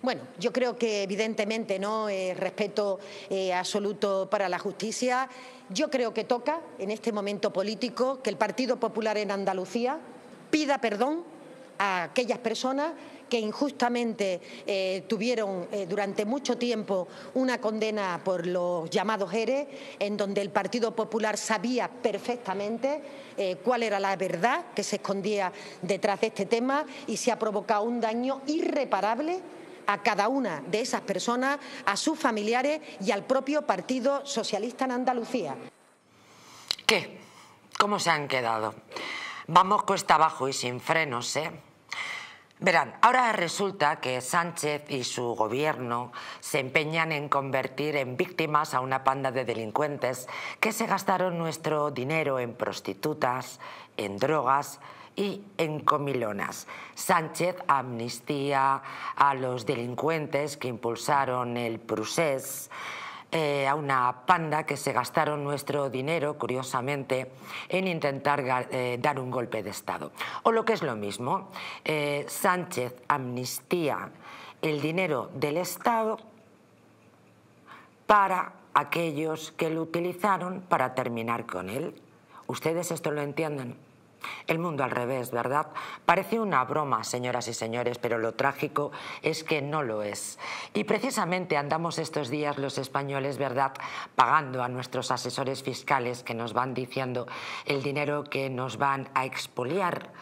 Bueno, yo creo que evidentemente no eh, respeto eh, absoluto para la justicia. Yo creo que toca en este momento político que el Partido Popular en Andalucía pida perdón a aquellas personas que injustamente eh, tuvieron eh, durante mucho tiempo una condena por los llamados ERE, en donde el Partido Popular sabía perfectamente cuál era la verdad que se escondía detrás de este tema y se ha provocado un daño irreparable a cada una de esas personas, a sus familiares y al propio Partido Socialista en Andalucía. ¿Qué? ¿Cómo se han quedado? Vamos cuesta abajo y sin frenos, ¿eh? Verán, ahora resulta que Sánchez y su gobierno se empeñan en convertir en víctimas a una panda de delincuentes que se gastaron nuestro dinero en prostitutas, en drogas y en comilonas. Sánchez amnistía a los delincuentes que impulsaron el procés eh, a una panda que se gastaron nuestro dinero, curiosamente, en intentar eh, dar un golpe de Estado. O lo que es lo mismo, eh, Sánchez amnistía el dinero del Estado para aquellos que lo utilizaron para terminar con él. ¿Ustedes esto lo entienden? El mundo al revés, ¿verdad? Parece una broma, señoras y señores, pero lo trágico es que no lo es. Y precisamente andamos estos días los españoles, ¿verdad?, pagando a nuestros asesores fiscales que nos van diciendo el dinero que nos van a expoliar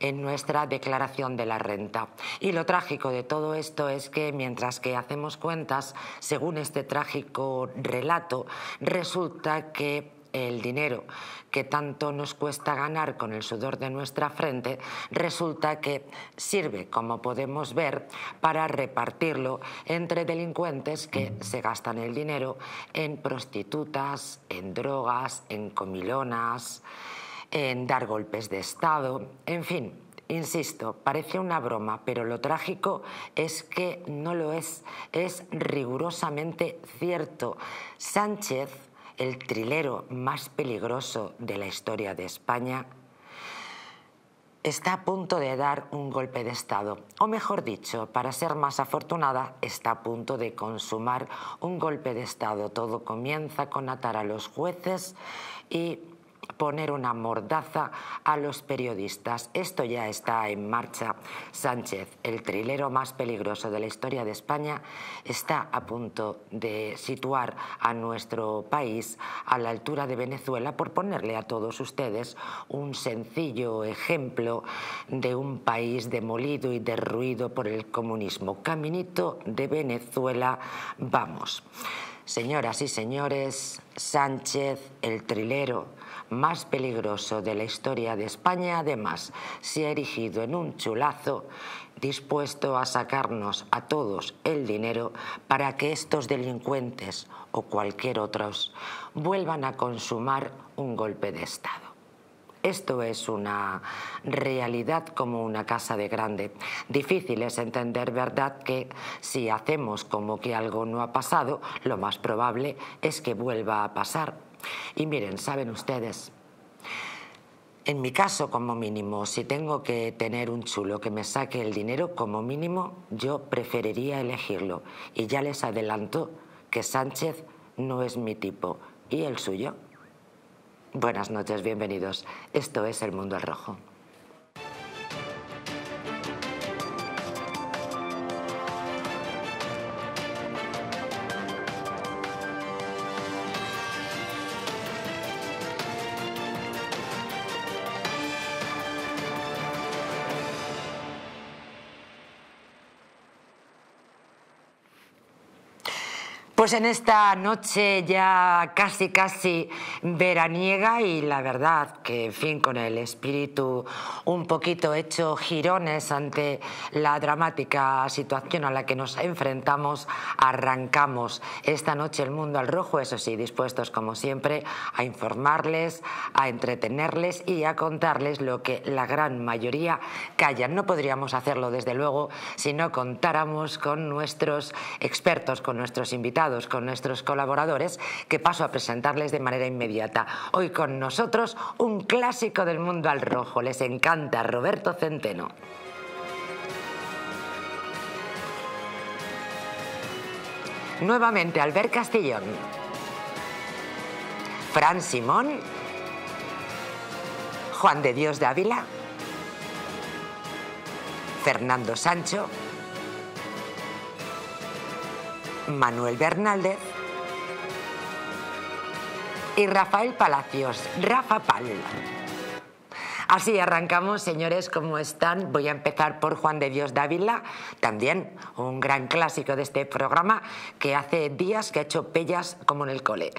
en nuestra declaración de la renta. Y lo trágico de todo esto es que mientras que hacemos cuentas, según este trágico relato, resulta que el dinero que tanto nos cuesta ganar con el sudor de nuestra frente, resulta que sirve, como podemos ver, para repartirlo entre delincuentes que se gastan el dinero en prostitutas, en drogas, en comilonas, en dar golpes de Estado, en fin, Insisto, parece una broma, pero lo trágico es que no lo es. Es rigurosamente cierto. Sánchez el trilero más peligroso de la historia de España, está a punto de dar un golpe de Estado, o mejor dicho, para ser más afortunada, está a punto de consumar un golpe de Estado. Todo comienza con atar a los jueces y poner una mordaza a los periodistas. Esto ya está en marcha. Sánchez, el trilero más peligroso de la historia de España, está a punto de situar a nuestro país a la altura de Venezuela por ponerle a todos ustedes un sencillo ejemplo de un país demolido y derruido por el comunismo. Caminito de Venezuela, vamos. Señoras y señores, Sánchez, el trilero, más peligroso de la historia de España, además, se ha erigido en un chulazo dispuesto a sacarnos a todos el dinero para que estos delincuentes o cualquier otros vuelvan a consumar un golpe de Estado. Esto es una realidad como una casa de grande. Difícil es entender, ¿verdad?, que si hacemos como que algo no ha pasado, lo más probable es que vuelva a pasar. Y miren, saben ustedes, en mi caso, como mínimo, si tengo que tener un chulo que me saque el dinero, como mínimo, yo preferiría elegirlo. Y ya les adelanto que Sánchez no es mi tipo. ¿Y el suyo? Buenas noches, bienvenidos. Esto es El Mundo al Rojo. Pues en esta noche ya casi casi veraniega y la verdad que en fin con el espíritu un poquito hecho girones ante la dramática situación a la que nos enfrentamos, arrancamos esta noche el mundo al rojo, eso sí, dispuestos como siempre a informarles, a entretenerles y a contarles lo que la gran mayoría callan. No podríamos hacerlo desde luego si no contáramos con nuestros expertos, con nuestros invitados con nuestros colaboradores que paso a presentarles de manera inmediata. Hoy con nosotros un clásico del mundo al rojo. Les encanta Roberto Centeno. Nuevamente Albert Castillón. Fran Simón. Juan de Dios de Ávila. Fernando Sancho. Manuel Bernaldez y Rafael Palacios, Rafa Pal. Así arrancamos, señores, ¿cómo están? Voy a empezar por Juan de Dios Dávila, también un gran clásico de este programa, que hace días que ha hecho pellas como en el cole.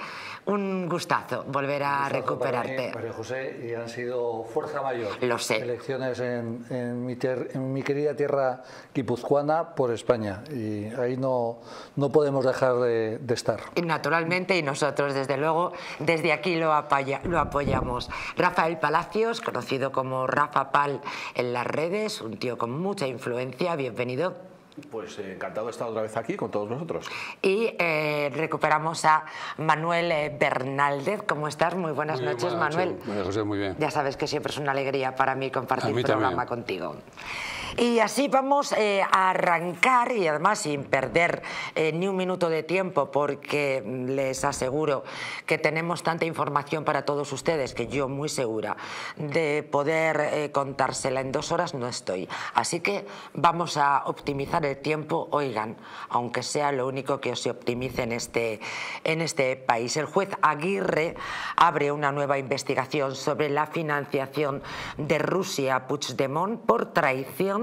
Un gustazo volver a recuperarte. María José, y han sido fuerza mayor. Lo sé. Elecciones en, en, mi en, mi querida tierra guipuzcoana por España. Y ahí no, no podemos dejar de, de estar. Y naturalmente, y nosotros, desde luego, desde aquí lo, apoya, lo apoyamos. Rafael Palacios, conocido como Rafa Pal en las redes, un tío con mucha influencia. Bienvenido. Pues eh, encantado de estar otra vez aquí con todos nosotros. Y eh, recuperamos a Manuel eh, Bernaldez. ¿Cómo estás? Muy buenas muy noches, buenas Manuel. Noches. María José, muy bien. Ya sabes que siempre es una alegría para mí compartir mí programa también. contigo. Y así vamos eh, a arrancar y además sin perder eh, ni un minuto de tiempo porque les aseguro que tenemos tanta información para todos ustedes que yo muy segura de poder eh, contársela en dos horas no estoy. Así que vamos a optimizar el tiempo, oigan, aunque sea lo único que os optimice en este, en este país. El juez Aguirre abre una nueva investigación sobre la financiación de Rusia a Puigdemont por traición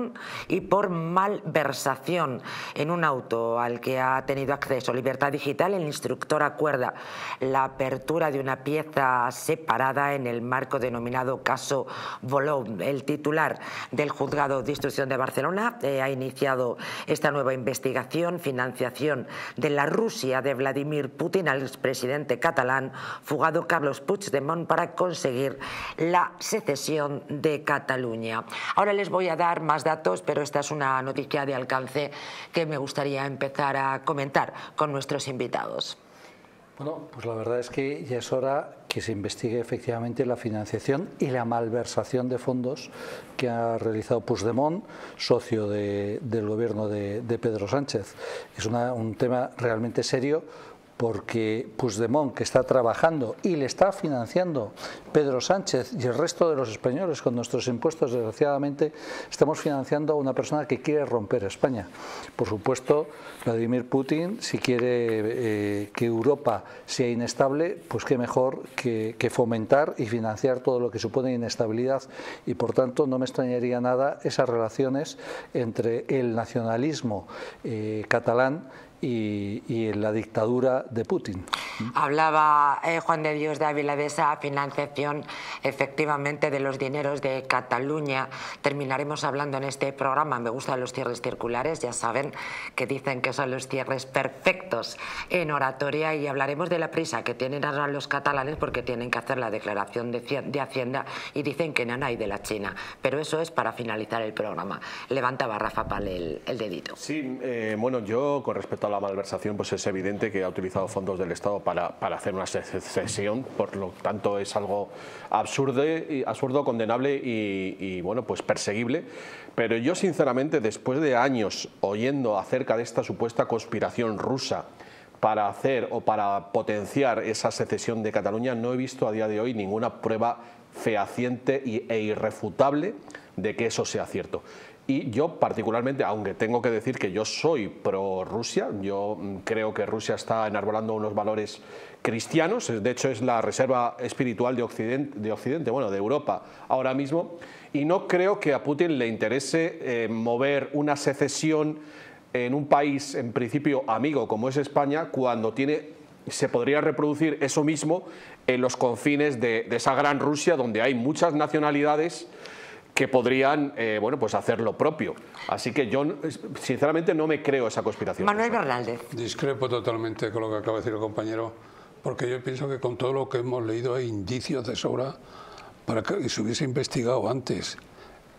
y por malversación en un auto al que ha tenido acceso Libertad Digital. El instructor acuerda la apertura de una pieza separada en el marco denominado caso Voló. El titular del juzgado de instrucción de Barcelona eh, ha iniciado esta nueva investigación, financiación de la Rusia de Vladimir Putin al expresidente catalán fugado Carlos Puigdemont para conseguir la secesión de Cataluña. Ahora les voy a dar más datos, pero esta es una noticia de alcance que me gustaría empezar a comentar con nuestros invitados. Bueno, pues la verdad es que ya es hora que se investigue efectivamente la financiación y la malversación de fondos que ha realizado Puigdemont, socio de, del gobierno de, Pedro Sánchez. Es un tema realmente serio porque Puigdemont, que está trabajando y le está financiando Pedro Sánchez y el resto de los españoles con nuestros impuestos, desgraciadamente, estamos financiando a una persona que quiere romper España. Por supuesto, Vladimir Putin, si quiere eh, que Europa sea inestable, pues qué mejor que, fomentar y financiar todo lo que supone inestabilidad. Y por tanto, no me extrañaría nada esas relaciones entre el nacionalismo eh, catalán y, y, la dictadura de Putin. Hablaba eh, Juan de Dios de Ávila de esa financiación efectivamente de los dineros de Cataluña. Terminaremos hablando en este programa. Me gustan los cierres circulares, ya saben que dicen que son los cierres perfectos en oratoria y hablaremos de la prisa que tienen ahora los catalanes porque tienen que hacer la declaración de, de Hacienda y dicen que no hay de la China. Pero eso es para finalizar el programa. Levantaba Rafa Pal el, el dedito. Sí, eh, bueno, yo con respecto a la malversación, pues es evidente que ha utilizado fondos del Estado para, para hacer una secesión, por lo tanto es algo absurdo, y, absurdo condenable y, y, bueno, pues perseguible. Pero yo sinceramente, después de años oyendo acerca de esta supuesta conspiración rusa para hacer o para potenciar esa secesión de Cataluña, no he visto a día de hoy ninguna prueba fehaciente e irrefutable de que eso sea cierto. Y yo particularmente, aunque tengo que decir que yo soy pro Rusia, yo creo que Rusia está enarbolando unos valores cristianos, de hecho es la reserva espiritual de Occidente, de Occidente bueno, de Europa ahora mismo, y no creo que a Putin le interese eh, mover una secesión en un país en principio amigo como es España, cuando tiene, se podría reproducir eso mismo en los confines de esa gran Rusia donde hay muchas nacionalidades que podrían eh, bueno, pues hacer lo propio. Así que yo, sinceramente, no me creo esa conspiración. Manuel Bernaldez. Discrepo totalmente con lo que acaba de decir el compañero, porque yo pienso que con todo lo que hemos leído hay indicios de sobra para que se hubiese investigado antes.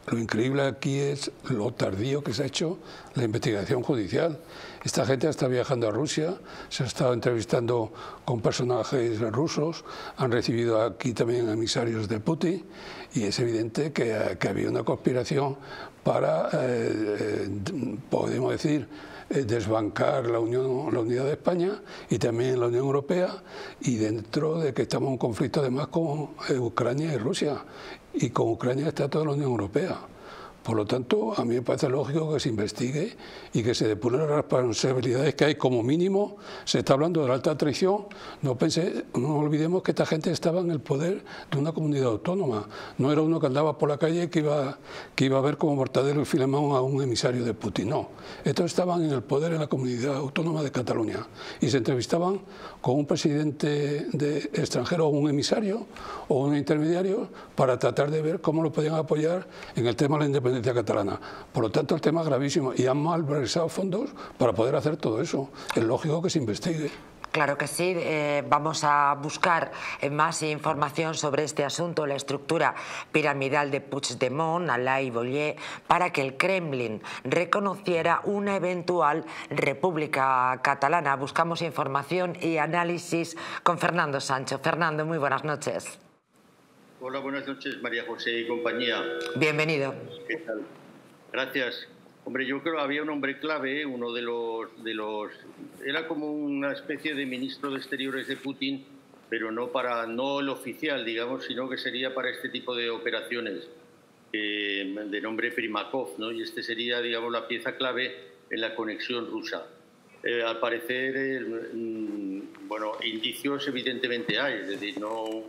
Lo increíble aquí es lo tardío que se ha hecho la investigación judicial. Esta gente está viajando a Rusia, se ha estado entrevistando con personajes rusos, han recibido aquí también emisarios de Putin y es evidente que, había una conspiración para, eh, eh, podemos decir, eh, desbancar la, Unión, la unidad de España y también la Unión Europea y dentro de que estamos en un conflicto además con Ucrania y Rusia y con Ucrania está toda la Unión Europea. Por lo tanto, a mí me parece lógico que se investigue y que se depuren las responsabilidades que hay. Como mínimo, se está hablando de la alta traición. No, pense, no olvidemos que esta gente estaba en el poder de una comunidad autónoma. No era uno que andaba por la calle que iba, que iba a ver como Mortadelo y Filemón a un emisario de Putin. No. Estos estaban en el poder en la comunidad autónoma de Cataluña y se entrevistaban con un presidente de extranjero o un emisario o un intermediario para tratar de ver cómo lo podían apoyar en el tema de la independencia catalana. Por lo tanto, el tema es gravísimo y han malversado fondos para poder hacer todo eso. Es lógico que se investigue. Claro que sí, eh, vamos a buscar más información sobre este asunto, la estructura piramidal de Puigdemont, Alay y Bollier, para que el Kremlin reconociera una eventual república catalana. Buscamos información y análisis con Fernando Sancho. Fernando, muy buenas noches. Hola, buenas noches, María José y compañía. Bienvenido. ¿Qué tal? Gracias. Hombre, yo creo que había un hombre clave, uno de los, de los... Era como una especie de ministro de Exteriores de Putin, pero no, para, no el oficial, digamos, sino que sería para este tipo de operaciones, eh, de nombre Primakov, ¿no? Y este sería, digamos, la pieza clave en la conexión rusa. Eh, al parecer, eh, mm, bueno, indicios evidentemente hay, es decir, no...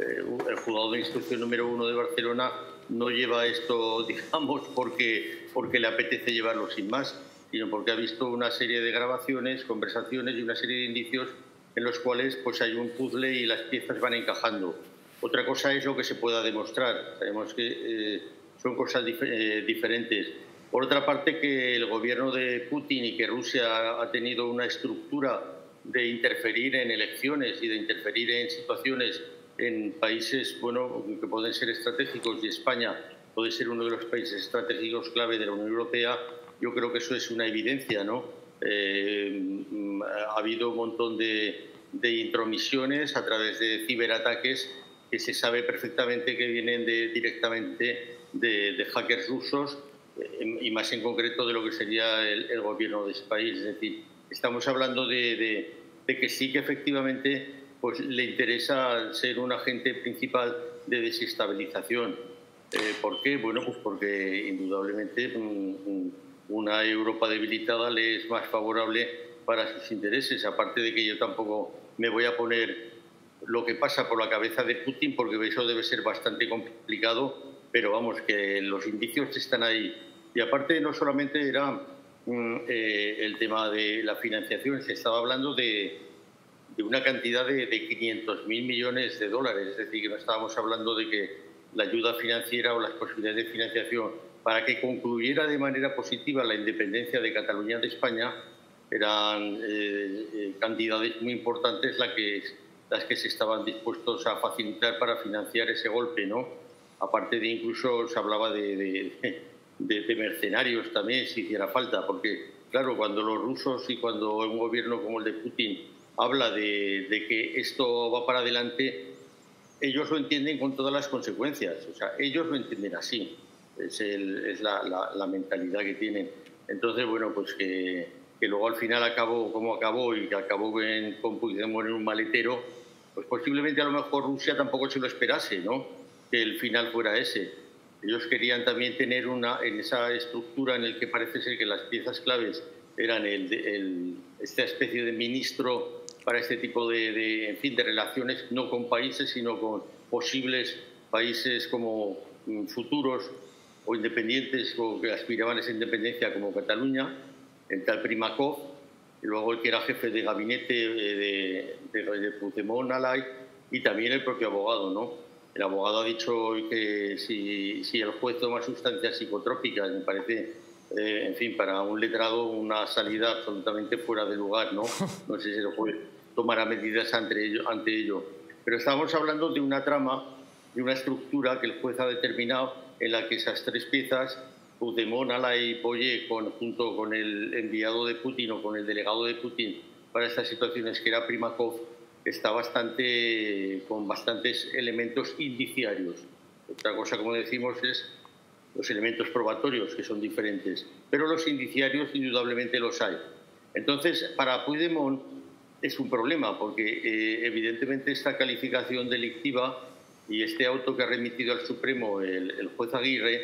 Eh, el juzgado de instrucción número uno de Barcelona no lleva esto, digamos, porque, porque le apetece llevarlo sin más, sino porque ha visto una serie de grabaciones, conversaciones y una serie de indicios en los cuales pues, hay un puzzle y las piezas van encajando. Otra cosa es lo que se pueda demostrar. Sabemos que eh, son cosas eh, diferentes. Por otra parte, que el gobierno de Putin y que Rusia ha tenido una estructura de interferir en elecciones y de interferir en situaciones en países bueno, que pueden ser estratégicos y España puede ser uno de los países estratégicos clave de la Unión Europea, yo creo que eso es una evidencia. ¿no? Eh, ha habido un montón de, intromisiones a través de ciberataques que se sabe perfectamente que vienen de, directamente de, hackers rusos eh, y más en concreto de lo que sería el, gobierno de ese país. Es decir, estamos hablando de que sí que efectivamente pues le interesa ser un agente principal de desestabilización. Eh, ¿Por qué? Bueno, pues porque indudablemente mm, mm, una Europa debilitada le es más favorable para sus intereses, aparte de que yo tampoco me voy a poner lo que pasa por la cabeza de Putin, porque eso debe ser bastante complicado, pero vamos, que los indicios están ahí. Y aparte no solamente era mm, eh, el tema de la financiación, se estaba hablando de, de una cantidad de, de 500 mil millones de dólares. Es decir, que no estábamos hablando de que la ayuda financiera o las posibilidades de financiación para que concluyera de manera positiva la independencia de Cataluña de España eran eh, eh, cantidades muy importantes las que, las que se estaban dispuestos a facilitar para financiar ese golpe, ¿no? Aparte de incluso se hablaba de, de, de mercenarios también, si hiciera falta, porque claro, cuando los rusos y cuando un gobierno como el de Putin habla de, que esto va para adelante, ellos lo entienden con todas las consecuencias. O sea, ellos lo entienden así. Es, es la, mentalidad que tienen. Entonces, bueno, pues que, luego al final acabó como acabó y que acabó en, con en un maletero, pues posiblemente a lo mejor Rusia tampoco se lo esperase, ¿no? Que el final fuera ese. Ellos querían también tener una, en esa estructura en el que parece ser que las piezas claves eran el, esta especie de ministro para este tipo de, en fin, de relaciones, no con países, sino con posibles países como mm, futuros o independientes o que aspiraban a esa independencia como Cataluña, el tal Primakov, y luego el que era jefe de gabinete de, de, de Puigdemont, Alay, y también el propio abogado, ¿no? El abogado ha dicho que si, si el juez toma sustancias psicotrópicas, me parece eh, en fin, para un letrado una salida absolutamente fuera de lugar, ¿no? No sé si el juez tomará medidas ante ello, ante ello. Pero estamos hablando de una trama, de una estructura que el juez ha determinado en la que esas tres piezas, Puigdemont, Ala y Boye, junto con el enviado de Putin o con el delegado de Putin para estas situaciones, que era Primakov, está bastante, con bastantes elementos indiciarios. Otra cosa, como decimos, es los elementos probatorios, que son diferentes, pero los indiciarios indudablemente los hay. Entonces, para Puigdemont es un problema, porque eh, evidentemente esta calificación delictiva y este auto que ha remitido al Supremo el, juez Aguirre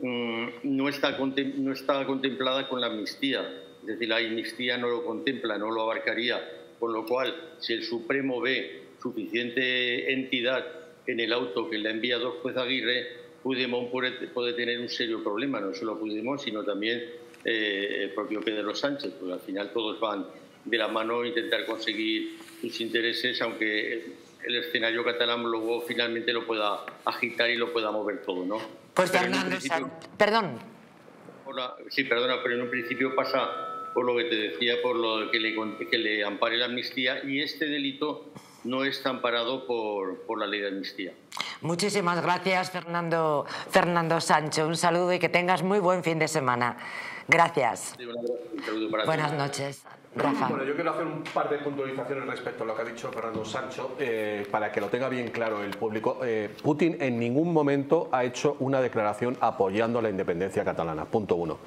mm, no, está, no está contemplada con la amnistía. Es decir, la amnistía no lo contempla, no lo abarcaría. Con lo cual, si el Supremo ve suficiente entidad en el auto que le ha enviado el juez Aguirre, Puigdemont puede, tener un serio problema, no solo Puigdemont, sino también eh, el propio Pedro Sánchez, porque al final todos van de la mano a intentar conseguir sus intereses, aunque el escenario catalán luego finalmente lo pueda agitar y lo pueda mover todo, ¿no? Pues Fernando, perdón. sí, perdona, pero en un principio pasa por lo que te decía, por lo que le, que le ampare la amnistía y este delito no está amparado por, por la ley de amnistía. Muchísimas gracias, Fernando, Fernando Sancho. Un saludo y que tengas muy buen fin de semana. Gracias. Buenas noches. Bueno, yo quiero hacer un par de puntualizaciones respecto a lo que ha dicho Fernando Sancho, eh, para que lo tenga bien claro el público. Eh, Putin en ningún momento ha hecho una declaración apoyando la independencia catalana, punto uno.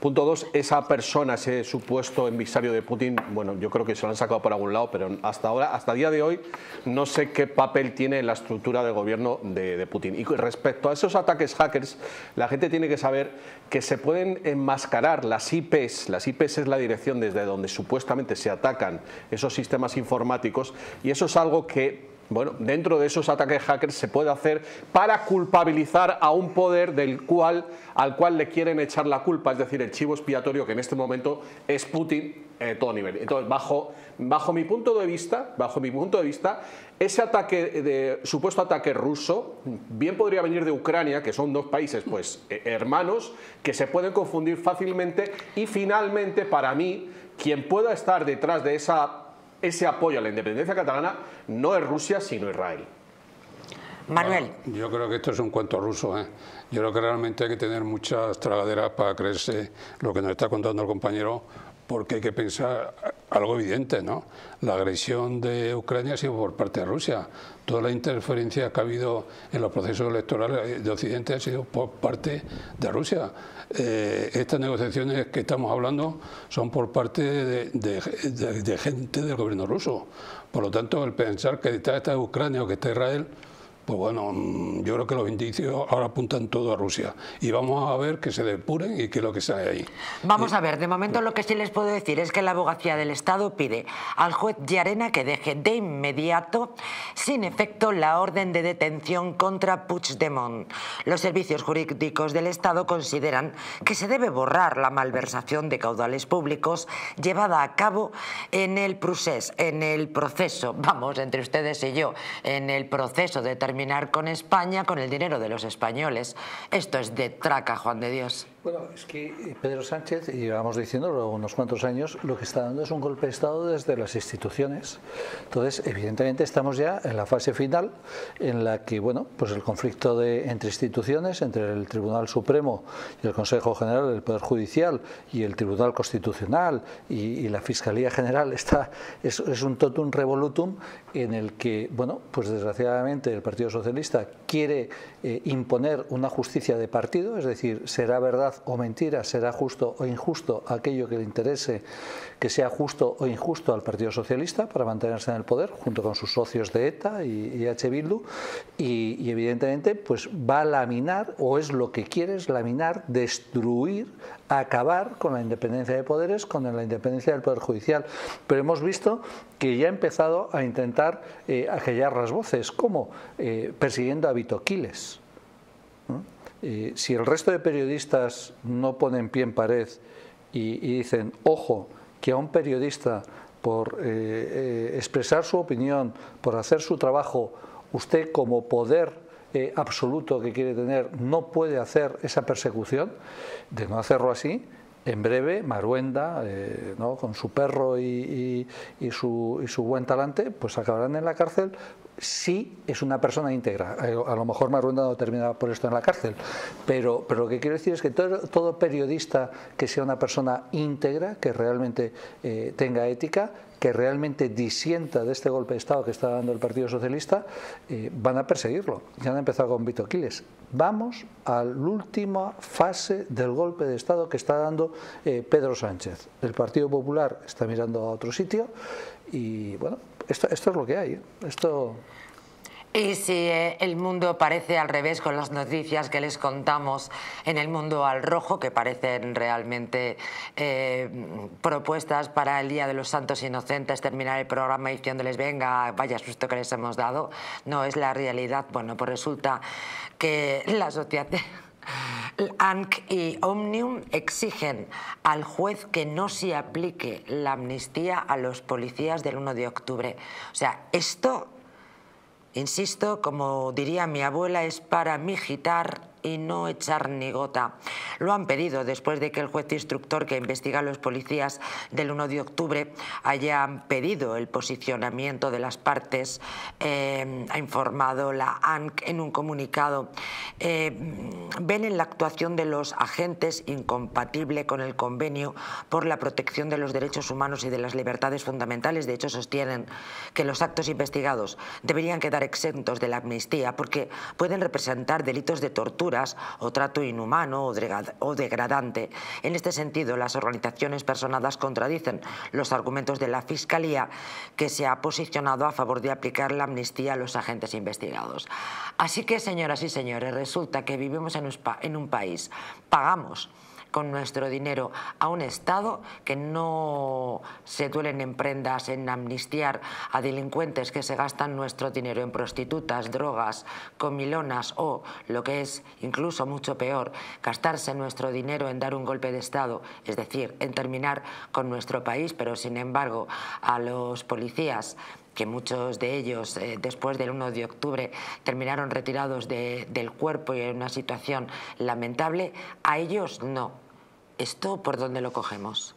Punto dos, esa persona, ese supuesto emisario de Putin, bueno, yo creo que se lo han sacado por algún lado, pero hasta ahora, hasta el día de hoy, no sé qué papel tiene en la estructura de gobierno de, Putin. Y respecto a esos ataques hackers, la gente tiene que saber que se pueden enmascarar las IPs, las IPs es la dirección desde donde supuestamente se atacan esos sistemas informáticos, y eso es algo que bueno, dentro de esos ataques hackers se puede hacer para culpabilizar a un poder del cual, al cual le quieren echar la culpa, es decir, el chivo expiatorio que en este momento es Putin en todo nivel. Entonces, bajo, bajo mi punto de vista, bajo mi punto de vista, ese ataque de supuesto ataque ruso bien podría venir de Ucrania, que son dos países pues eh, hermanos que se pueden confundir fácilmente y finalmente para mí quien pueda estar detrás de esa ese apoyo a la independencia catalana no es Rusia, sino Israel. Manuel. yo creo que esto es un cuento ruso. ¿eh? Yo creo que realmente hay que tener muchas tragaderas para creerse lo que nos está contando el compañero, porque hay que pensar algo evidente, ¿no? La agresión de Ucrania ha sido por parte de Rusia. Toda la interferencia que ha habido en los procesos electorales de Occidente ha sido por parte de Rusia. Eh, estas negociaciones que estamos hablando son por parte de, gente del gobierno ruso. Por lo tanto, el pensar que está, está Ucrania o que está Israel pues bueno, mm, yo creo que los indicios ahora apuntan todo a Rusia y vamos a ver que se depuren y qué es lo que sale ahí. Vamos a ver, de momento lo que sí les puedo decir es que la abogacía del Estado pide al juez Llarena que deje de inmediato sin efecto la orden de detención contra Puigdemont. Los servicios jurídicos del Estado consideran que se debe borrar la malversación de caudales públicos llevada a cabo en el procés, en el proceso, vamos, entre ustedes y yo, en el proceso de determinación con España con el dinero de los españoles. Esto es de traca, Juan de Dios. Bueno, es que Pedro Sánchez, y llevamos diciendo unos cuantos años, lo que está dando es un golpe de Estado desde las instituciones. Entonces, evidentemente estamos ya en la fase final en la que, bueno, pues el conflicto de, entre instituciones, entre el Tribunal Supremo y el Consejo General del Poder Judicial y el Tribunal Constitucional y, la Fiscalía General, está, es, un totum revolutum en el que, bueno, pues desgraciadamente el Partido Socialista quiere eh, imponer una justicia de partido, es decir, será verdad o mentira, será justo o injusto aquello que le interese que sea justo o injusto al Partido Socialista para mantenerse en el poder, junto con sus socios de ETA y, H. Bildu, y, evidentemente pues va a laminar, o es lo que quiere, es laminar, destruir, acabar con la independencia de poderes, con la independencia del Poder Judicial. Pero hemos visto que ya ha empezado a intentar eh, las voces, como eh, persiguiendo a Vito Quiles. Eh, si el resto de periodistas no ponen pie en pared y, dicen, ojo, que a un periodista por eh, expresar su opinión, por hacer su trabajo, usted como poder absoluto que quiere tener no puede hacer esa persecución, de no hacerlo así, en breve Maruenda, eh, ¿no? con su perro y, su, buen talante, pues acabarán en la cárcel si es una persona íntegra. Eh, a lo mejor Maruenda no termina por esto en la cárcel, pero, pero lo que quiero decir es que todo, periodista que sea una persona íntegra, que realmente eh, tenga ética, que realmente disienta de este golpe de Estado que está dando el Partido Socialista, eh, van a perseguirlo. Ya han empezado con Vito Quiles. Vamos a la última fase del golpe de Estado que está dando eh, Pedro Sánchez. El Partido Popular está mirando a otro sitio y bueno, esto, es lo que hay. ¿eh? Esto... Y si eh, el mundo parece al revés con las noticias que les contamos en el mundo al rojo, que parecen realmente eh, propuestas para el Día de los Santos Inocentes, terminar el programa diciéndoles, venga, vaya susto que les hemos dado, no es la realidad. Bueno, pues resulta que la asociación... ANC y Omnium exigen al juez que no se aplique la amnistía a los policías del 1 de octubre. O sea, esto Insisto, como diría mi abuela, es para migitar y no echar ni gota. Lo han pedido después de que el juez instructor que investiga a los policías del 1 de octubre haya pedido el posicionamiento de las partes, eh, ha informado la ANC en un comunicado. Eh, ven en la actuación de los agentes incompatible con el convenio por la protección de los derechos humanos y de las libertades fundamentales. De hecho, sostienen que los actos investigados deberían quedar exentos de la amnistía porque pueden representar delitos de tortura o trato inhumano o degradante. En este sentido, las organizaciones personadas contradicen los argumentos de la Fiscalía que se ha posicionado a favor de aplicar la amnistía a los agentes investigados. Así que, señoras y señores, resulta que vivimos en un país, pagamos con nuestro dinero a un Estado que no se duelen en prendas, en amnistiar a delincuentes que se gastan nuestro dinero en prostitutas, drogas, comilonas o, lo que es incluso mucho peor, gastarse nuestro dinero en dar un golpe de Estado, es decir, en terminar con nuestro país, pero sin embargo a los policías que muchos de ellos eh, después del 1 de octubre terminaron retirados del cuerpo y en una situación lamentable, a ellos no. ¿Esto por dónde lo cogemos?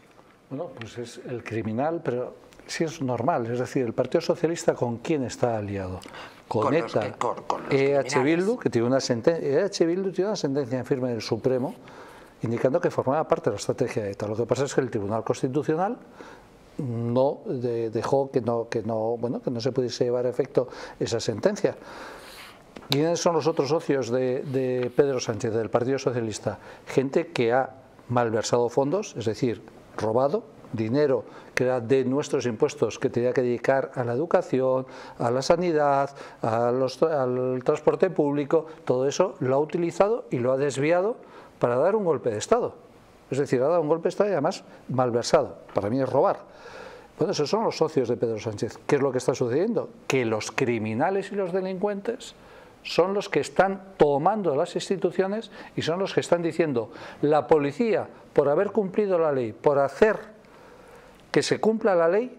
Bueno, pues es el criminal, pero sí es normal. Es decir, el Partido Socialista con quién está aliado? Con, ETA, EH Bildu, que tiene una sentencia, EH Bildu tiene una sentencia en firme del Supremo indicando que formaba parte de la estrategia de ETA. Lo que pasa es que el Tribunal Constitucional no dejó que no, que, no, bueno, que no se pudiese llevar a efecto esa sentencia. ¿Quiénes son los otros socios de, Pedro Sánchez, del Partido Socialista? Gente que ha malversado fondos, es decir, robado dinero que era de nuestros impuestos que tenía que dedicar a la educación, a la sanidad, al transporte público, todo eso lo ha utilizado y lo ha desviado para dar un golpe de Estado. Es decir, ha dado un golpe de Estado y además malversado. Para mí es robar. Bueno, esos son los socios de Pedro Sánchez. ¿Qué es lo que está sucediendo? Que los criminales y los delincuentes son los que están tomando las instituciones y son los que están diciendo la policía, por haber cumplido la ley, por hacer que se cumpla la ley,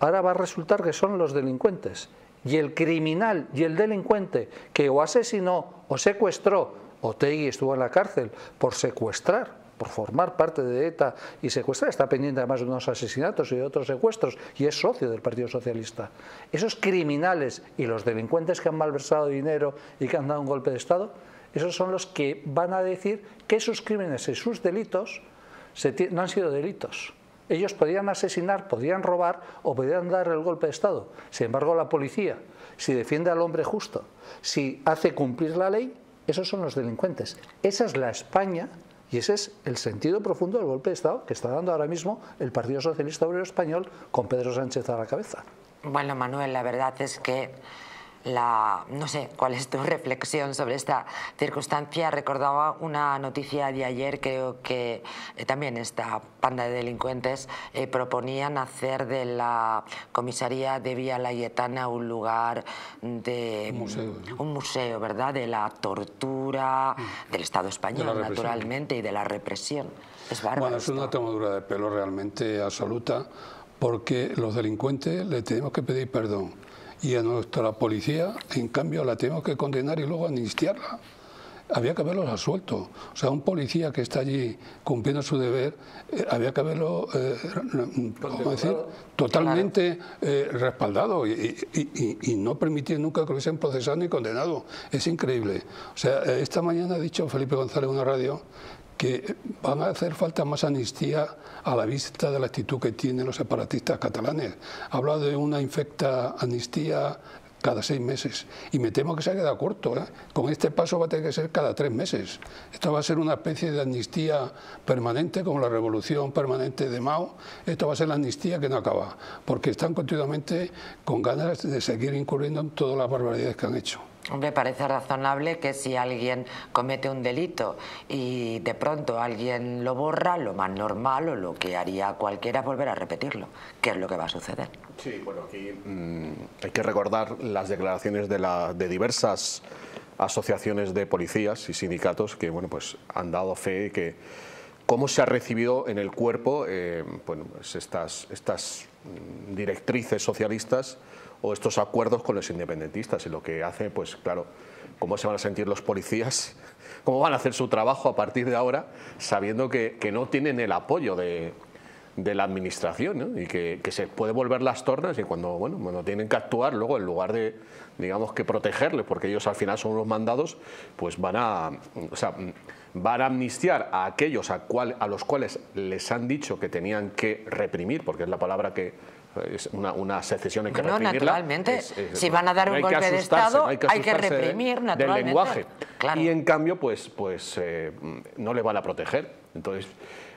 ahora va a resultar que son los delincuentes. Y el criminal y el delincuente que o asesinó o secuestró, Otegui estuvo en la cárcel por secuestrar, por formar parte de ETA y secuestrar, está pendiente además de unos asesinatos y de otros secuestros y es socio del Partido Socialista. Esos criminales y los delincuentes que han malversado dinero y que han dado un golpe de Estado, esos son los que van a decir que sus crímenes y sus delitos no han sido delitos. Ellos podían asesinar, podían robar o podían dar el golpe de Estado. Sin embargo, la policía, si defiende al hombre justo, si hace cumplir la ley, esos son los delincuentes. Esa es la España y ese es el sentido profundo del golpe de Estado que está dando ahora mismo el Partido Socialista Obrero Español con Pedro Sánchez a la cabeza. Bueno, Manuel, la verdad es que la, no sé cuál es tu reflexión sobre esta circunstancia. Recordaba una noticia de ayer, creo que eh, también esta panda de delincuentes eh, proponían hacer de la comisaría de Vía Layetana un lugar de un museo, ¿verdad? De la tortura mm. del Estado español, naturalmente, y de la represión. Es Bueno, es una tomadura de pelo realmente absoluta porque los delincuentes le tenemos que pedir perdón y a nuestra policía, en cambio, la tenemos que condenar y luego amnistiarla. había que haberlos absuelto. O sea, un policía que está allí cumpliendo su deber, eh, había que haberlo, eh, decir? Totalmente eh, respaldado y, no permitir nunca que lo hubiesen procesado ni condenado. Es increíble. O sea, esta mañana ha dicho Felipe González en una radio que van a hacer falta más amnistía a la vista de la actitud que tienen los separatistas catalanes. Ha hablado de una infecta amnistía cada seis meses. Y me temo que se ha quedado corto. ¿eh? Con este paso va a tener que ser cada tres meses. Esto va a ser una especie de amnistía permanente, como la revolución permanente de Mao. Esto va a ser la amnistía que no acaba, porque están continuamente con ganas de seguir incurriendo en todas las barbaridades que han hecho. Me parece razonable que si alguien comete un delito y de pronto alguien lo borra, lo más normal o lo que haría cualquiera es volver a repetirlo, que es lo que va a suceder. Sí, bueno, aquí mm, hay que recordar las declaraciones de, la, de diversas asociaciones de policías y sindicatos que bueno, pues han dado fe que cómo se ha recibido en el cuerpo eh, bueno, pues estas, estas mm, directrices socialistas o estos acuerdos con los independentistas y lo que hace, pues claro, cómo se van a sentir los policías, cómo van a hacer su trabajo a partir de ahora, sabiendo que, no tienen el apoyo de, la administración y que, se puede volver las tornas y cuando, bueno, cuando tienen que actuar, luego en lugar de, digamos, que protegerles, porque ellos al final son los mandados, pues van a, van a amnistiar a aquellos a los cuales les han dicho que tenían que reprimir, porque es la palabra que es una, una secesión hay que no, naturalmente. si van a dar un golpe de Estado, hay que, reprimir, naturalmente. Del lenguaje. Y en cambio, pues, pues eh, no le van a proteger. Entonces,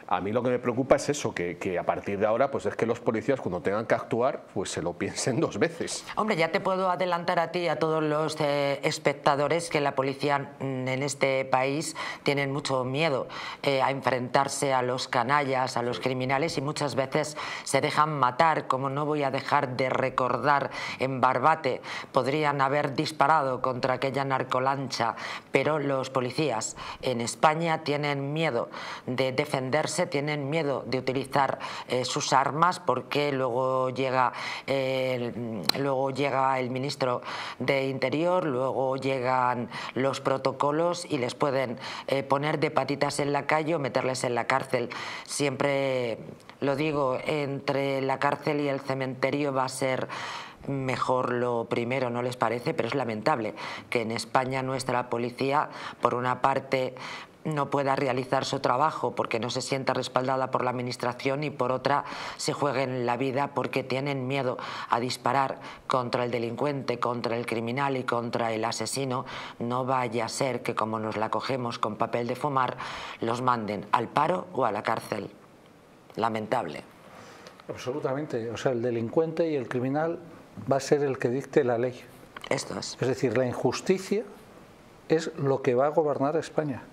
a mí lo que me preocupa es eso, que, a partir de ahora, pues es que los policías cuando tengan que actuar, pues se lo piensen dos veces. Hombre, ya te puedo adelantar a ti y a todos los eh, espectadores que la policía mm, en este país tienen mucho miedo eh, a enfrentarse a los canallas, a los criminales y muchas veces se dejan matar, como no voy a dejar de recordar en Barbate, podrían haber disparado contra aquella narcolancha, pero los policías en España tienen miedo de defenderse tienen miedo de utilizar eh, sus armas porque luego llega, luego llega el ministro de Interior, luego llegan los protocolos y les pueden eh, poner de patitas en la calle o meterles en la cárcel. Siempre lo digo, entre la cárcel y el cementerio va a ser mejor lo primero, ¿no les parece? Pero es lamentable que en España nuestra policía, por una parte, no pueda realizar su trabajo porque no se sienta respaldada por la Administración y por otra se jueguen la vida porque tienen miedo a disparar contra el delincuente, contra el criminal y contra el asesino, no vaya a ser que como nos la cogemos con papel de fumar, los manden al paro o a la cárcel. Lamentable. Absolutamente. O sea, el delincuente y el criminal va a ser el que dicte la ley. Esto es. Es decir, la injusticia es lo que va a gobernar España.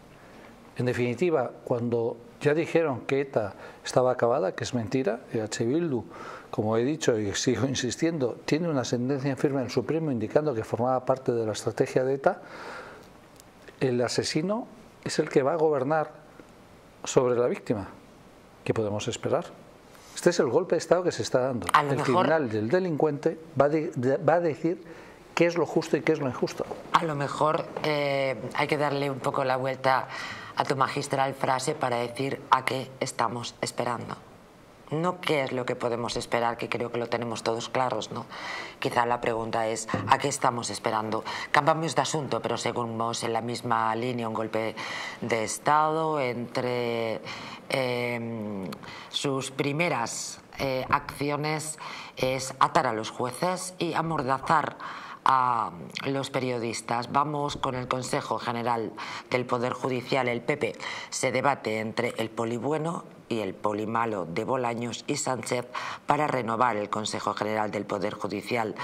En definitiva, cuando ya dijeron que ETA estaba acabada, que es mentira, H. Bildu, como he dicho y sigo insistiendo, tiene una sentencia firme en el Supremo indicando que formaba parte de la estrategia de ETA, el asesino es el que va a gobernar sobre la víctima. ¿Qué podemos esperar? Este es el golpe de Estado que se está dando. el criminal del delincuente va, va a decir qué es lo justo y qué es lo injusto. A lo mejor eh, hay que darle un poco la vuelta a tu magistral frase para decir a qué estamos esperando. No qué es lo que podemos esperar, que creo que lo tenemos todos claros, ¿no? Quizá la pregunta es ¿a qué estamos esperando? Cambiamos de asunto, pero seguimos en la misma línea, un golpe de Estado entre em, sus primeras eh, acciones es atar a los jueces y amordazar a los periodistas. Vamos con el Consejo General del Poder Judicial, el PP. Se debate entre el polibueno y el polimalo de Bolaños y Sánchez para renovar el Consejo General del Poder Judicial.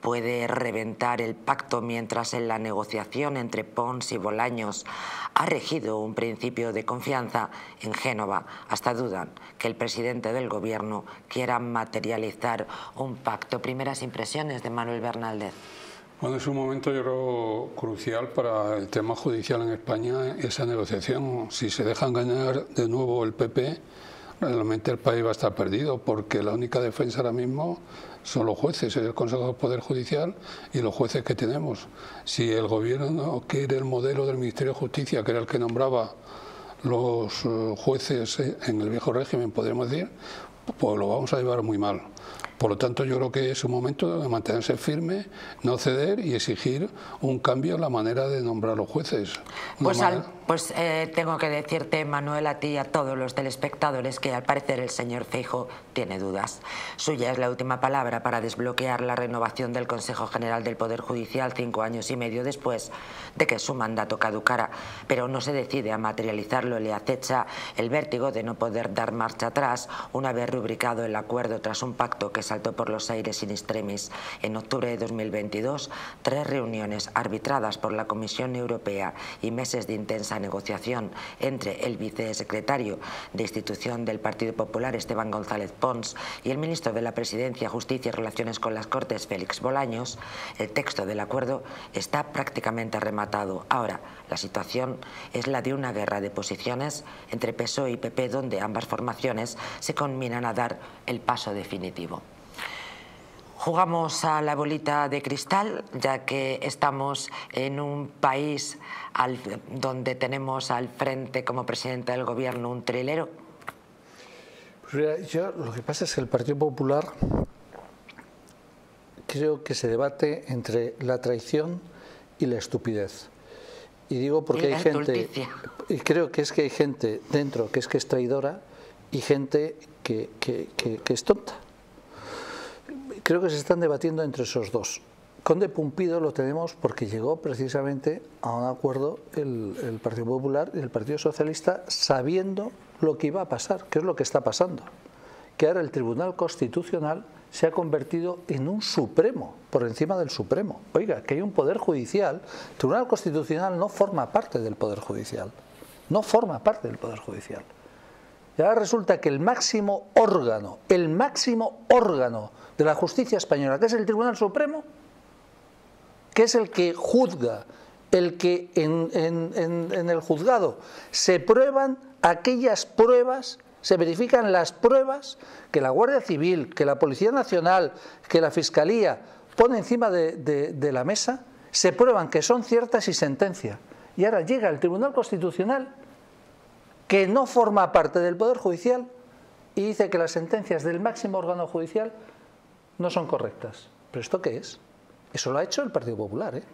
Puede reventar el pacto mientras en la negociación entre Pons y Bolaños ha regido un principio de confianza en Génova. Hasta dudan que el presidente del Gobierno quiera materializar un pacto. Primeras impresiones de Manuel Bernaldez. Bueno, es un momento, yo creo, crucial para el tema judicial en España, esa negociación. Si se dejan ganar de nuevo el PP, realmente el país va a estar perdido porque la única defensa ahora mismo son los jueces, el Consejo de Poder Judicial y los jueces que tenemos. Si el gobierno no quiere el modelo del Ministerio de Justicia, que era el que nombraba los eh, jueces en el viejo régimen, podríamos decir, pues lo vamos a llevar muy mal. Por lo tanto, yo creo que es un momento de mantenerse firme, no ceder y exigir un cambio en la manera de nombrar los jueces. Pues, pues eh, tengo que decirte, Manuel, a ti y a todos los telespectadores que al parecer el señor Feijo tiene dudas. Suya es la última palabra para desbloquear la renovación del Consejo General del Poder Judicial cinco años y medio después de que su mandato caducara, pero no se decide a materializarlo, le acecha el vértigo de no poder dar marcha atrás una vez rubricado el acuerdo tras un pacto que saltó por los aires sin extremis en octubre de 2022, tres reuniones arbitradas por la Comisión Europea y meses de intensa negociación entre el vicesecretario de institución del Partido Popular, Esteban González Pons, y el ministro de la Presidencia, Justicia y Relaciones con las Cortes, Félix Bolaños, el texto del acuerdo está prácticamente rematado. Ahora, la situación es la de una guerra de posiciones entre PSOE y PP, donde ambas formaciones se combinan a dar el paso definitivo. Jugamos a la bolita de cristal, ya que estamos en un país donde tenemos al frente como presidente del gobierno un trilero. Pues yo lo que pasa es que el Partido Popular creo que se debate entre la traición y la estupidez. Y digo porque hay gente, y creo que es que hay gente dentro que es que es traidora y gente que, que, que es tonta creo que se están debatiendo entre esos dos. Conde Pumpido lo tenemos porque llegó precisamente a un acuerdo el, Partido Popular y el Partido Socialista sabiendo lo que iba a pasar, que es lo que está pasando. Que ahora el Tribunal Constitucional se ha convertido en un supremo, por encima del supremo. Oiga, que hay un poder judicial, el Tribunal Constitucional no forma parte del poder judicial, no forma parte del poder judicial. Y ahora resulta que el máximo órgano, el máximo órgano de la justicia española, que es el Tribunal Supremo, que es el que juzga, el que en, el juzgado se prueban aquellas pruebas, se verifican las pruebas que la Guardia Civil, que la Policía Nacional, que la Fiscalía pone encima de, de la mesa, se prueban que son ciertas y sentencia. Y ahora llega el Tribunal Constitucional, que no forma parte del Poder Judicial, y dice que las sentencias del máximo órgano judicial no son correctas. ¿Pero esto qué es? Eso lo ha hecho el Partido Popular, ¿eh?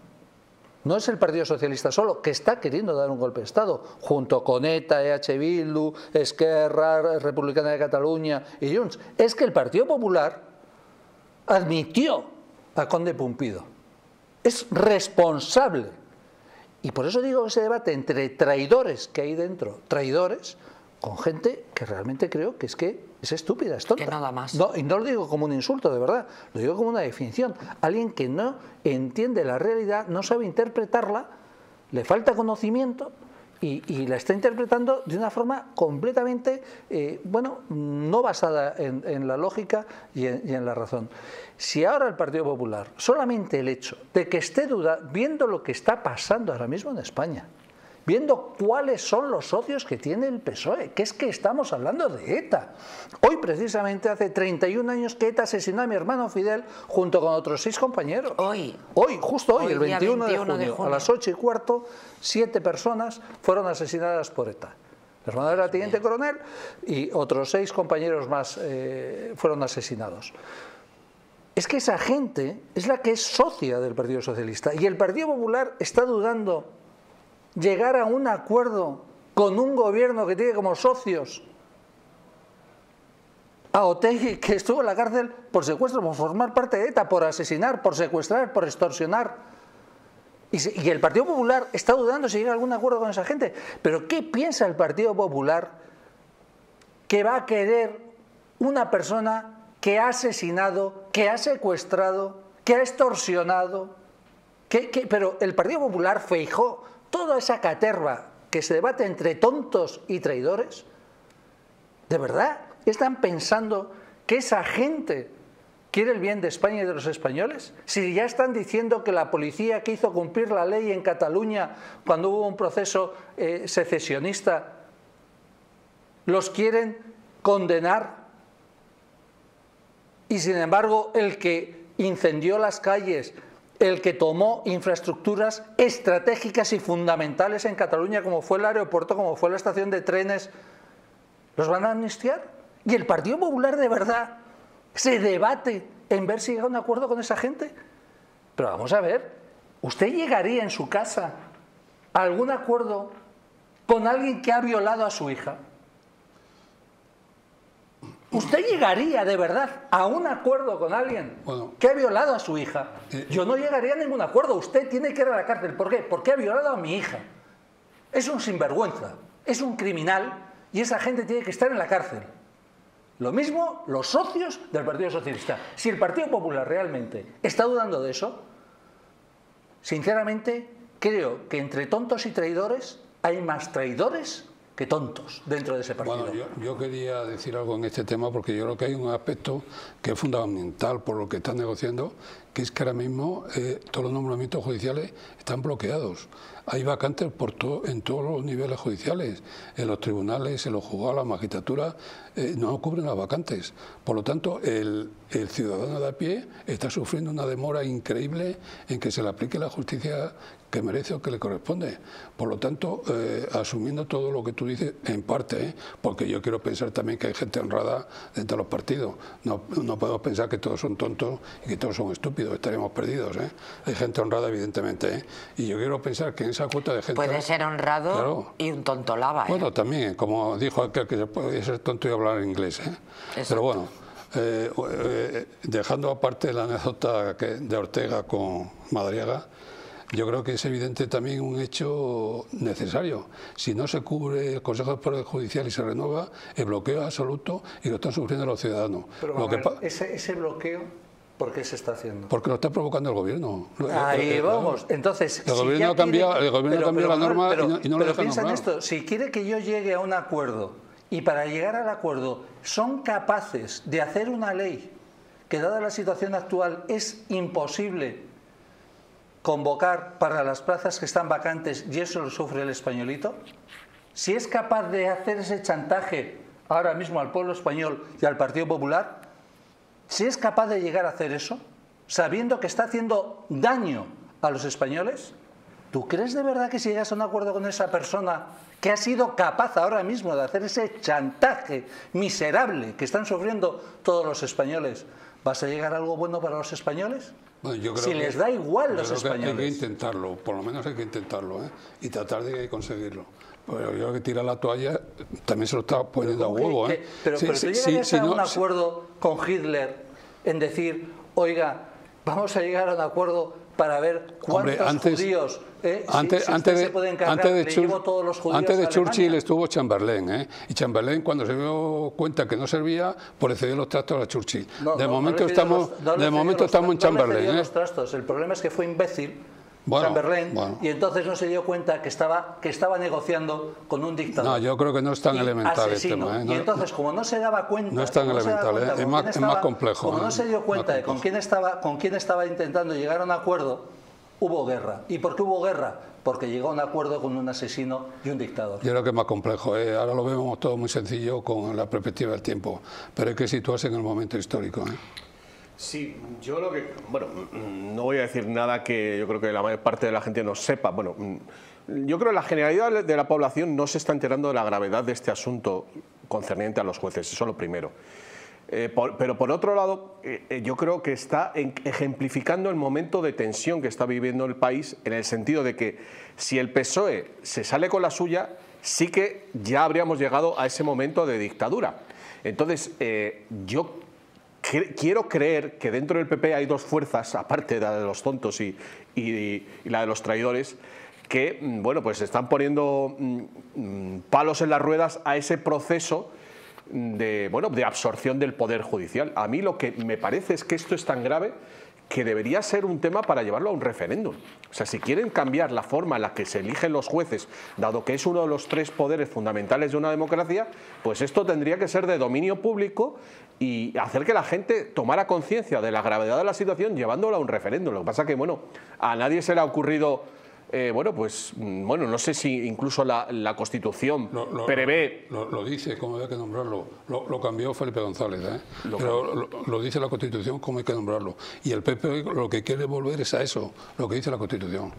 No es el Partido Socialista solo, que está queriendo dar un golpe de Estado, junto con ETA, EH Bildu, Esquerra, Republicana de Cataluña y Junts. Es que el Partido Popular admitió a Conde Pumpido. Es responsable. Y por eso digo que ese debate entre traidores que hay dentro, traidores, con gente que realmente creo que es que es estúpida, es tonta. Que nada más. No, y no lo digo como un insulto, de verdad, lo digo como una definición. Alguien que no entiende la realidad, no sabe interpretarla, le falta conocimiento y, la está interpretando de una forma completamente, eh, bueno, no basada en, la lógica y en, y en, la razón. Si ahora el Partido Popular, solamente el hecho de que esté duda, viendo lo que está pasando ahora mismo en España, viendo cuáles son los socios que tiene el PSOE, que es que estamos hablando de ETA. Hoy precisamente hace 31 años que ETA asesinó a mi hermano Fidel junto con otros seis compañeros. Hoy. Hoy, justo hoy, el 21, de, junio, a las 8 y cuarto, siete personas fueron asesinadas por ETA. Mi hermano era teniente coronel y otros seis compañeros más eh, fueron asesinados. Es que esa gente es la que es socia del Partido Socialista y el Partido Popular está dudando llegar a un acuerdo con un gobierno que tiene como socios a Otegi, que estuvo en la cárcel por secuestro, por formar parte de ETA, por asesinar, por secuestrar, por extorsionar. Y, el Partido Popular está dudando si llega a algún acuerdo con esa gente. Pero ¿qué piensa el Partido Popular que va a querer una persona que ha asesinado, que ha secuestrado, que ha extorsionado? pero el Partido Popular feijó toda esa caterva que se debate entre tontos y traidores, ¿de verdad están pensando que esa gente quiere el bien de España y de los españoles? Si ya están diciendo que la policía que hizo cumplir la ley en Cataluña cuando hubo un proceso eh, secesionista, los quieren condenar y sin embargo el que incendió las calles, el que tomó infraestructuras estratégicas y fundamentales en Cataluña, como fue el aeropuerto, como fue la estación de trenes, ¿los van a amnistiar? ¿Y el Partido Popular de verdad se debate en ver si llega a un acuerdo con esa gente? Pero vamos a ver, ¿usted llegaría en su casa a algún acuerdo con alguien que ha violado a su hija? ¿Usted llegaría de verdad a un acuerdo con alguien que ha violado a su hija? Eh, Yo no llegaría a ningún acuerdo. Usted tiene que ir a la cárcel. ¿Por qué? Porque ha violado a mi hija. Es un sinvergüenza, es un criminal y esa gente tiene que estar en la cárcel. Lo mismo los socios del Partido Socialista. Si el Partido Popular realmente está dudando de eso, sinceramente creo que entre tontos y traidores hay más traidores que tontos dentro de ese partido. Bueno, yo, quería decir algo en este tema porque yo creo que hay un aspecto que es fundamental por lo que están negociando, que es que ahora mismo eh, todos los nombramientos judiciales están bloqueados. Hay vacantes por en todos los niveles judiciales, en los tribunales, en los juzgados, la magistratura, eh, no cubren las vacantes. Por lo tanto, el, el ciudadano de a pie está sufriendo una demora increíble en que se le aplique la justicia que merece o que le corresponde. Por lo tanto, eh, asumiendo todo lo que tú dices, en parte, ¿eh? porque yo quiero pensar también que hay gente honrada dentro de los partidos. No, no podemos pensar que todos son tontos y que todos son estúpidos, estaríamos perdidos. ¿eh? Hay gente honrada, evidentemente. Y yo quiero pensar que en esa cuota de gente... Puede ser honrado y un tonto lava. Bueno, también, como dijo aquel que se puede ser tonto y hablar inglés. Pero bueno. Dejando aparte la anécdota de Ortega con Madriaga, yo creo que es evidente también un hecho necesario. Si no se cubre el Consejo de Poder Judicial y se renueva, el bloqueo absoluto y lo están sufriendo los ciudadanos. Pero ese, bloqueo ¿Por qué se está haciendo? Porque lo está provocando el gobierno. Ahí eh, eh, vamos. Entonces, el gobierno ha cambiado, la norma y, no lo deja piensa en esto. Si quiere que yo llegue a un acuerdo y para llegar al acuerdo son capaces de hacer una ley que dada la situación actual es imposible convocar para las plazas que están vacantes y eso lo sufre el españolito? Si es capaz de hacer ese chantaje ahora mismo al pueblo español y al Partido Popular, si es capaz de llegar a hacer eso, sabiendo que está haciendo daño a los españoles, ¿tú crees de verdad que si llegas a un acuerdo con esa persona que ha sido capaz ahora mismo de hacer ese chantaje miserable que están sufriendo todos los españoles, vas a llegar a algo bueno para los españoles? si les da igual los españoles. hay que intentarlo, por lo menos hay que intentarlo ¿eh? y tratar de conseguirlo. Pero yo creo que tirar la toalla también se lo está poniendo a huevo. ¿eh? Pero, sí, pero a un acuerdo con Hitler en decir, oiga, vamos a llegar a un acuerdo para ver cuántos judíos eh, antes, antes, de, antes, de, Churchill, antes de Churchill estuvo Chamberlain, ¿eh? y Chamberlain cuando se dio cuenta que no servía, pues le cedió los trastos a Churchill. de momento estamos, de momento estamos en Chamberlain. ¿eh? los trastos. El problema es que fue imbécil Chamberlain, y entonces no se dio cuenta que estaba, que estaba negociando con un dictador. No, yo creo que no es tan elemental el tema. ¿eh? y entonces, como no se daba cuenta. No es tan elemental, ¿eh? es, más, es, más, complejo. Como no se dio cuenta de con quién, estaba, con quién estaba intentando llegar a un acuerdo, hubo guerra. ¿Y por qué hubo guerra? Porque llegó a un acuerdo con un asesino y un dictador. Yo creo que es más complejo. ¿eh? Ahora lo vemos todo muy sencillo con la perspectiva del tiempo, pero hay que situarse en el momento histórico. ¿eh? Sí, yo lo que. Bueno, mm, no voy a decir nada que yo creo que la mayor parte de la gente no sepa. Bueno, mm, yo creo que la generalidad de la población no se está enterando de la gravedad de este asunto concerniente a los jueces, eso es lo primero. Eh, pero por otro lado, eh, eh, yo creo que está ejemplificando el momento de tensión que está viviendo el país en el sentido de que si el PSOE se sale con la suya, sí que ya habríamos llegado a ese momento de dictadura. Entonces, yo quiero creer que dentro del PP hay dos fuerzas, aparte de la de los tontos y, la de los traidores, que mm, bueno, pues están poniendo mm, mm, palos en las ruedas a ese proceso de, bueno, de absorción del Poder Judicial. A mí lo que me parece es que esto es tan grave que debería ser un tema para llevarlo a un referéndum. O sea, si quieren cambiar la forma en la que se eligen los jueces, dado que es uno de los tres poderes fundamentales de una democracia, pues esto tendría que ser de dominio público y hacer que la gente tomara conciencia de la gravedad de la situación llevándola a un referéndum. Lo que pasa que, bueno, a nadie se le ha ocurrido eh, bueno, pues, mm, bueno, no sé si incluso la, Constitución prevé... Lo, dice, cómo hay que nombrarlo. Lo, cambió Felipe González, ¿eh? Pero lo, dice la Constitución, cómo hay que nombrarlo. Y el PP lo que quiere volver es a eso, lo que dice la Constitución.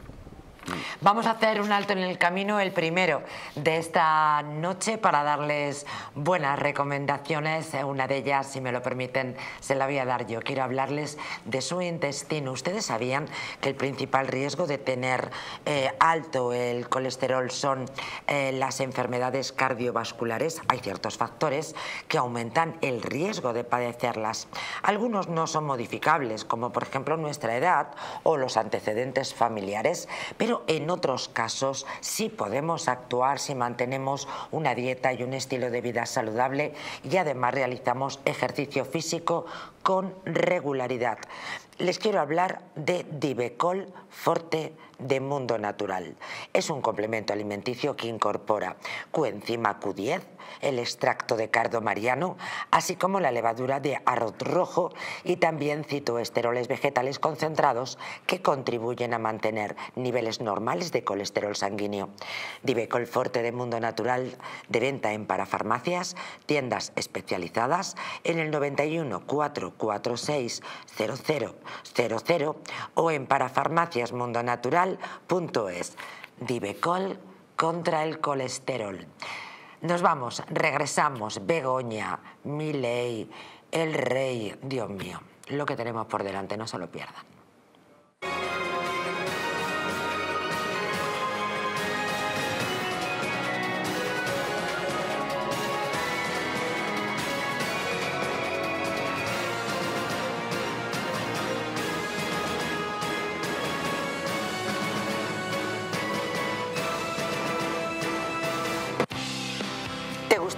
Vamos a hacer un alto en el camino, el primero de esta noche, para darles buenas recomendaciones. Una de ellas, si me lo permiten, se la voy a dar yo. Quiero hablarles de su intestino. Ustedes sabían que el principal riesgo de tener eh, alto el colesterol son eh, las enfermedades cardiovasculares. Hay ciertos factores que aumentan el riesgo de padecerlas. Algunos no son modificables, como por ejemplo nuestra edad o los antecedentes familiares, pero en otros casos sí podemos actuar si mantenemos una dieta y un estilo de vida saludable y además realizamos ejercicio físico con regularidad. Les quiero hablar de Divecol Forte de Mundo Natural. Es un complemento alimenticio que incorpora coenzima Q10, el extracto de cardo mariano, así como la levadura de arroz rojo y también citoesteroles vegetales concentrados que contribuyen a mantener niveles normales de colesterol sanguíneo. Divecol Forte de Mundo Natural de venta en parafarmacias, tiendas especializadas en el 91 446 0000 o en parafarmaciasmundonatural.es. Divecol contra el colesterol. Nos vamos, regresamos, Begoña, Miley, el rey, Dios mío, lo que tenemos por delante, no se lo pierdan.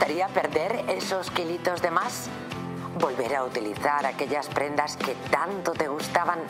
Gustaría perder esos kilitos de más? ¿Volver a utilizar aquellas prendas que tanto te gustaban?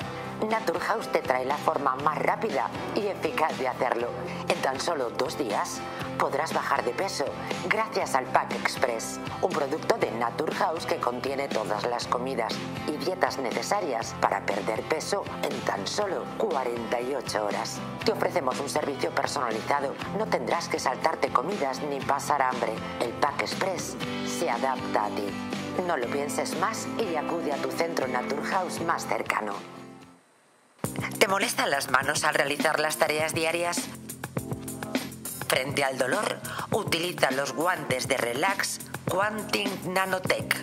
Naturhaus te trae la forma más rápida y eficaz de hacerlo. En tan solo dos días podrás bajar de peso gracias al Pack Express, un producto de Naturhaus que contiene todas las comidas y dietas necesarias para perder peso en tan solo 48 horas. Te ofrecemos un servicio personalizado, no tendrás que saltarte comidas ni pasar hambre. El Pack Express se adapta a ti. No lo pienses más y acude a tu centro Naturhaus más cercano. ¿Te molestan las manos al realizar las tareas diarias? Frente al dolor, utiliza los guantes de Relax Quanting Nanotech.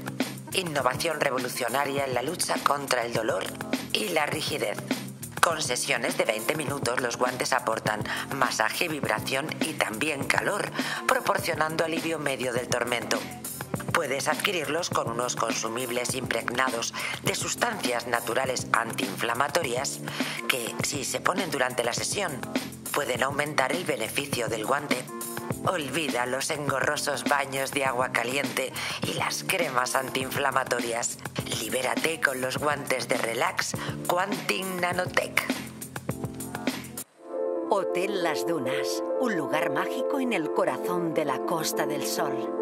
Innovación revolucionaria en la lucha contra el dolor y la rigidez. Con sesiones de 20 minutos los guantes aportan masaje, vibración y también calor, proporcionando alivio medio del tormento. Puedes adquirirlos con unos consumibles impregnados de sustancias naturales antiinflamatorias que, si se ponen durante la sesión, pueden aumentar el beneficio del guante. Olvida los engorrosos baños de agua caliente y las cremas antiinflamatorias. Libérate con los guantes de Relax Quanting Nanotech. Hotel Las Dunas, un lugar mágico en el corazón de la Costa del Sol.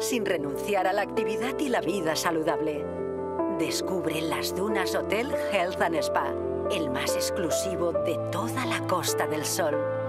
sin renunciar a la actividad y la vida saludable. Descubre las Dunas Hotel Health and Spa el más exclusivo de toda la Costa del Sol.